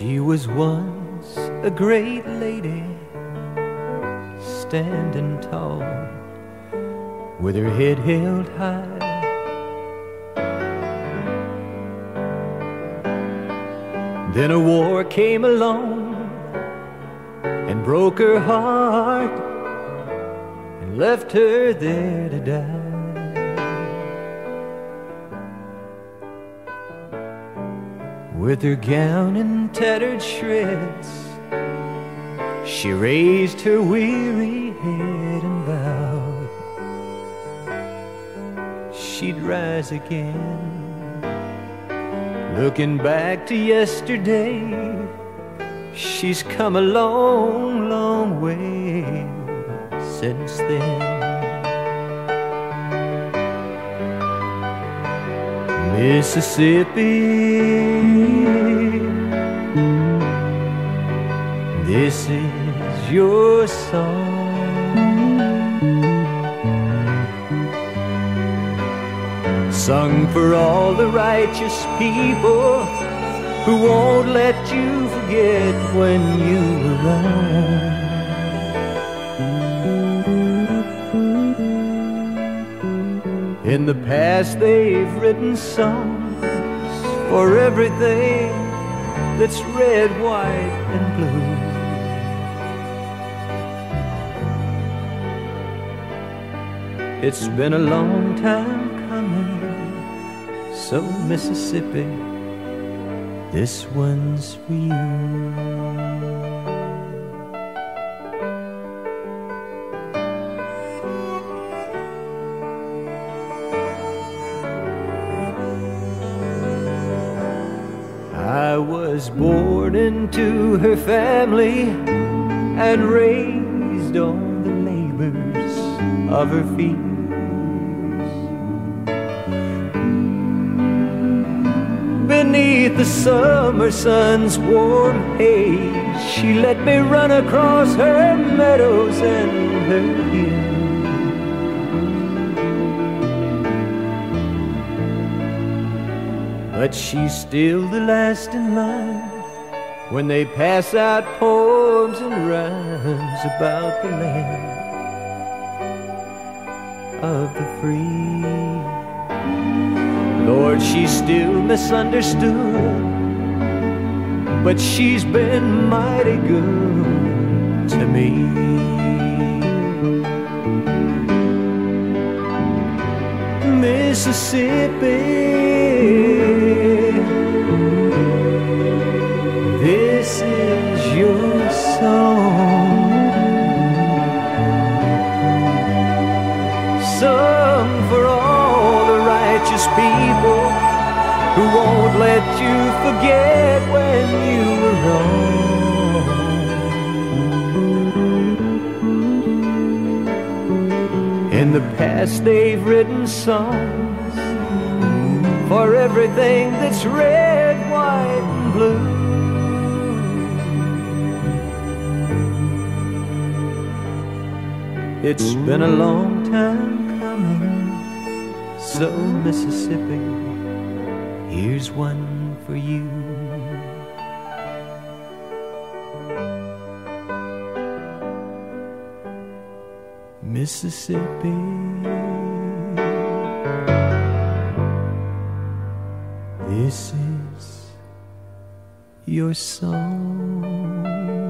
was once a great lady standing tall with her head held high. Then a war came along and broke her heart and left her there to die. With her gown in tattered shreds, she raised her weary head and vowed she'd rise again. Looking back to yesterday, she's come a long, long way since then. Mississippi, this is your song. Sung for all the righteous people who won't let you forget when you were wrong. In the past, they've written songs for everything that's red, white, and blue. It's been a long time coming, so Mississippi, this one's for you. I was born into her family and raised on the labors of her fields. Beneath the summer sun's warm haze, she let me run across her meadows and her hills. But she's still the last in line when they pass out poems and rhymes about the land of the free. Lord, she's still misunderstood, but she's been mighty good to me. Mississippi. Forget when you were wrong. In the past, they've written songs for everything that's red, white, and blue. It's been a long time coming, so Mississippi, here's one for you. Mississippi. This is your song.